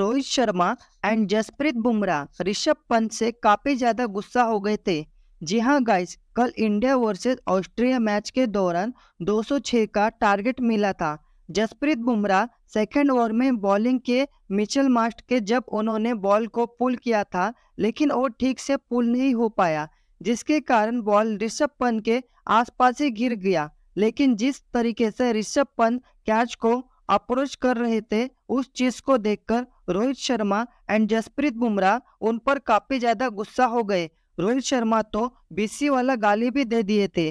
Rohit Sharma and Jasprit Bumrah Rishabh Pant से काफ़ी ज़्यादा गुस्सा हो गए थे। जी हाँ गाइस कल इंडिया वर्सेस ऑस्ट्रेलिया मैच के दौरान 206 का टारगेट मिला था। जसप्रीत बुमराह सेकेंड ओवर में बॉलिंग के मिचल मास्ट के जब उन्होंने बॉल को पुल किया था, लेकिन वो ठीक से पुल नहीं हो पाया, जिसके कारण बॉल ऋषभ पंत के आसपास ही गिर गया। लेकिन जिस तरीके से ऋषभ पंत कैच को अप्रोच कर रहे थे, उस चीज़ को देखकर रोहित शर्मा एंड जसप्रीत बुमराह उन पर काफ़ी ज़्यादा गुस्सा हो गए। रोहित शर्मा तो बीसी वाला गाली भी दे दिए थे।